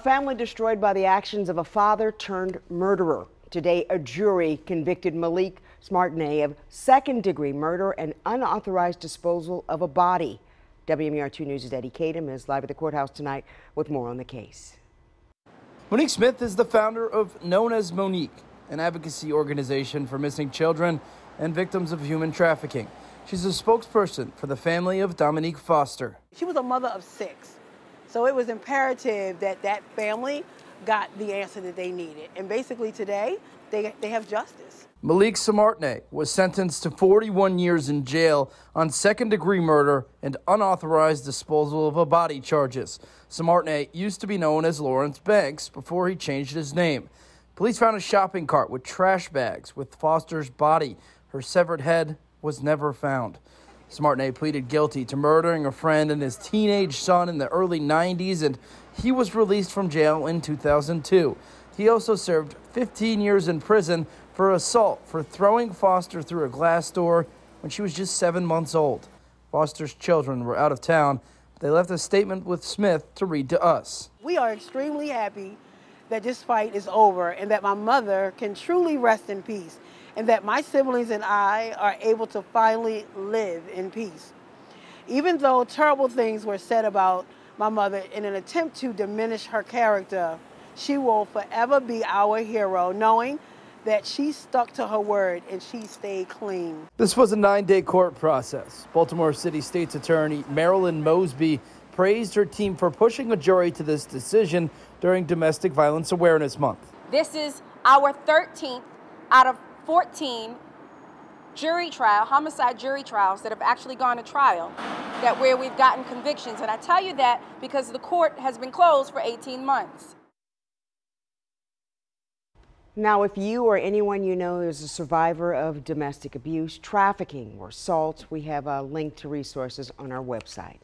A family destroyed by the actions of a father turned murderer. Today, a jury convicted Malik Smartney of second degree murder and unauthorized disposal of a body. WMAR-2 News' Eddie Kadam is live at the courthouse tonight with more on the case. Monique Smith is the founder of Known as Monique, an advocacy organization for missing children and victims of human trafficking. She's a spokesperson for the family of Dominique Foster. She was a mother of six. So it was imperative that that family got the answer that they needed. And basically today, they, they have justice. Malik Samartne was sentenced to 41 years in jail on second degree murder and unauthorized disposal of a body charges. Samartne used to be known as Lawrence Banks before he changed his name. Police found a shopping cart with trash bags with Foster's body. Her severed head was never found. Smartney pleaded guilty to murdering a friend and his teenage son in the early 90s, and he was released from jail in 2002. He also served 15 years in prison for assault for throwing Foster through a glass door when she was just seven months old. Foster's children were out of town. They left a statement with Smith to read to us. We are extremely happy that this fight is over and that my mother can truly rest in peace and that my siblings and I are able to finally live in peace. Even though terrible things were said about my mother in an attempt to diminish her character, she will forever be our hero, knowing that she stuck to her word and she stayed clean. This was a nine day court process. Baltimore City State's Attorney Marilyn Mosby praised her team for pushing a jury to this decision during Domestic Violence Awareness Month. This is our 13th out of 14 jury trial, homicide jury trials that have actually gone to trial, that where we've gotten convictions. And I tell you that because the court has been closed for 18 months. Now, if you or anyone you know is a survivor of domestic abuse, trafficking, or assault, we have a link to resources on our website.